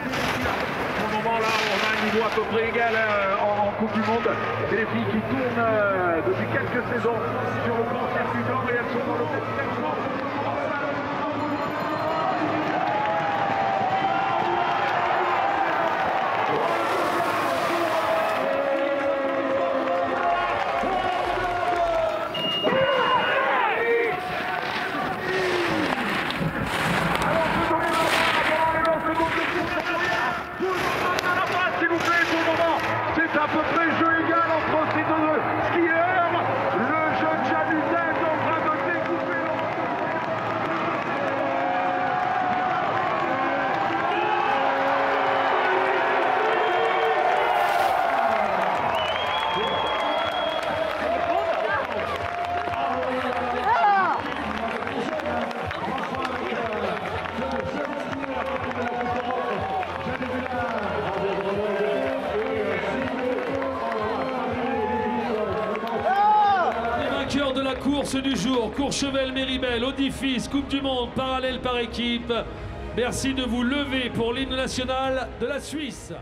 Pour le moment, là, on a un niveau à peu près égal euh, en Coupe du Monde. Des filles qui tournent euh, depuis quelques saisons Les vainqueurs de la course du jour, Courchevel, Méribel, Audifis, Coupe du Monde, parallèle par équipe. Merci de vous lever pour l'hymne national de la Suisse.